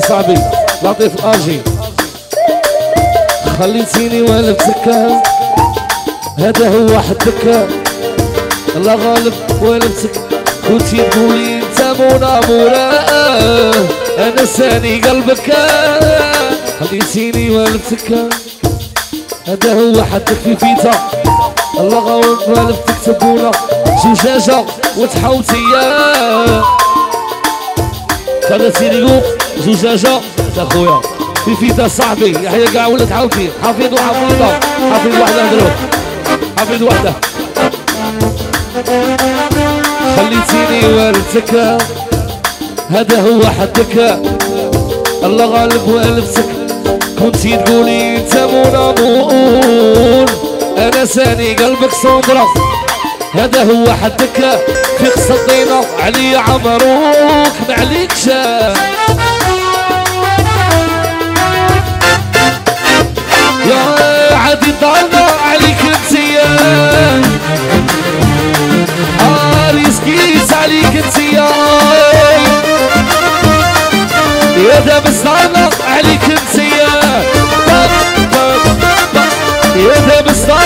صاحبي لطيف الارجي خليتيني وأنا بسكة هذا هو حدك الله غالب وأنا بسكة كنتي تقولي أنت مونا مونا. أنا ساني قلبك. خليتيني وأنا بسكة هذا هو حدك في فيتا الله غالب وانا بتكتبونا زجاجة وتحوتي ثلاثين يوم زجاجة اخويا في فيتا صاحبي يحيى كاع ولد حافظ حفيظ وحفيظة حفيظ وحده هدرو حفيظ وحده خليتيني والدتك هذا هو حدك الله غالب والفتك كنتي تقولي أنت منامون أنا ساني قلبك صندرة هذا هو حدك في قصدينا علي عمروك. ما عليك عليك انتيا يا دابس ضلنا عليك انتيا يا دابس ضلنا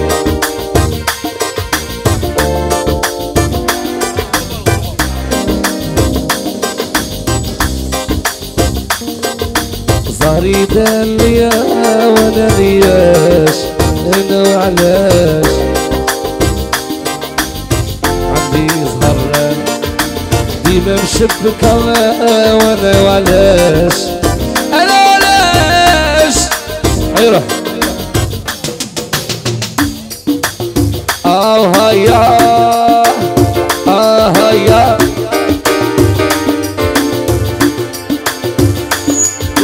ظهري داليا وأنا نياش أنا وعلاش عندي زهر ديما مشبك وأنا وعلاش أنا وعلاش أيوه آه هيا.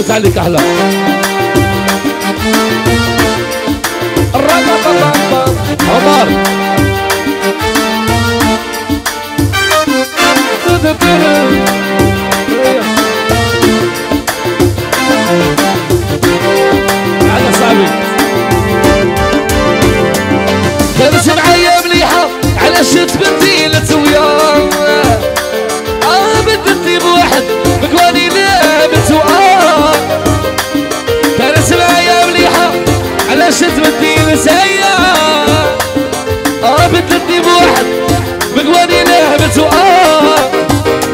وتعليك أحلى عمر. على شت بديلة هيا آه بدلتني بواحد بقواني لابت واه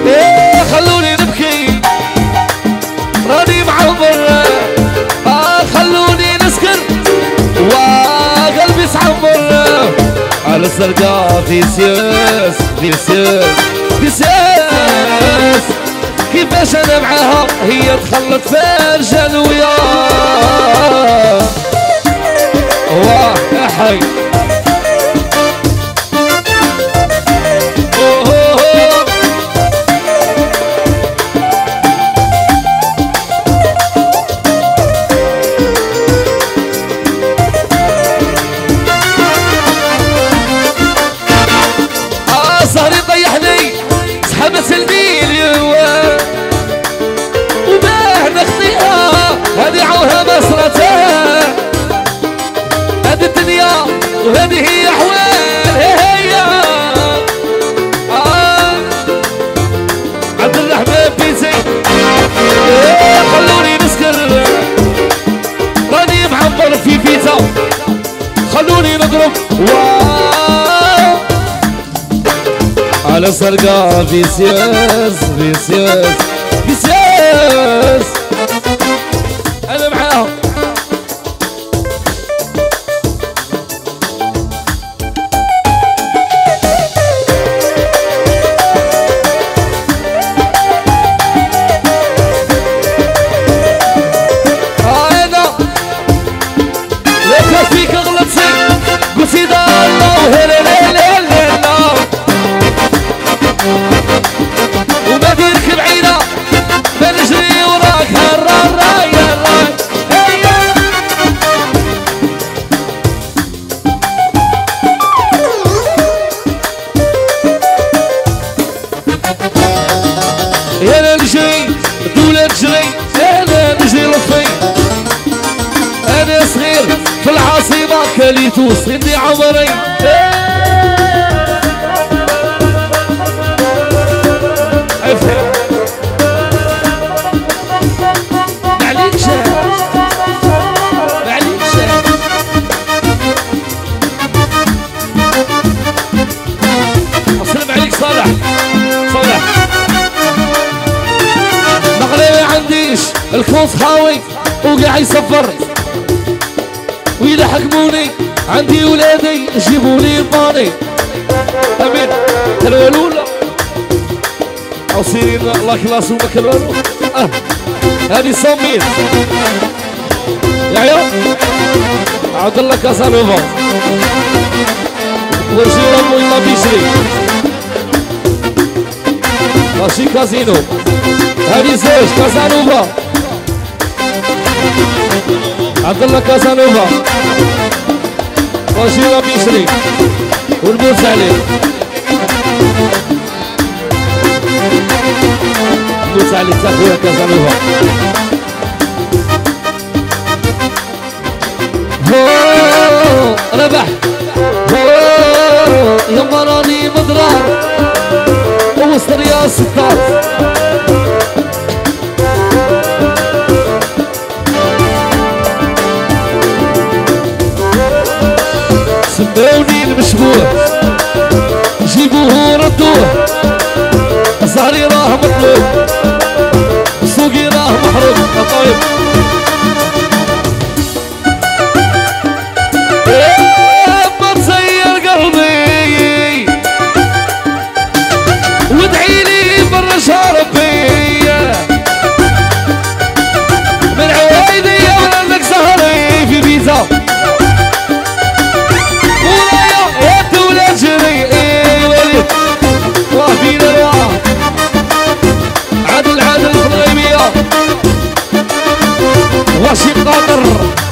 إيه خلوني نبكي. راني معمر آه خلوني نسكر وقلبي تعمر على الزرقاء في سياس في سياس في سياس كيفاش أنا معاها؟ هي تخلط في الرجال ويا واه على سرقة فيسياس فيسياس فيسياس عمري معليك شاف معليك شاف اسلم عليك صالح. صالح. عنديش الكوس خاوي وقاع يصفر وإذا حكموني عندي ولادي جيبوا لي أمين. كالولولا أو سيرين الله كلاسو ما كالولو. أه. هذه صميم يا عيال. عبد الله كاسانوفا. ورجي ربو يلا بيشري ماشي كازينو. هذه زوج كاسانوفا عبد الله كاسانوفا رشيد بيشري ونبوس عليه نبوس عليك اخويا كاسانوفا ربح. المشبوه جيبوه ردوه زهري راه مطلوب. Oh.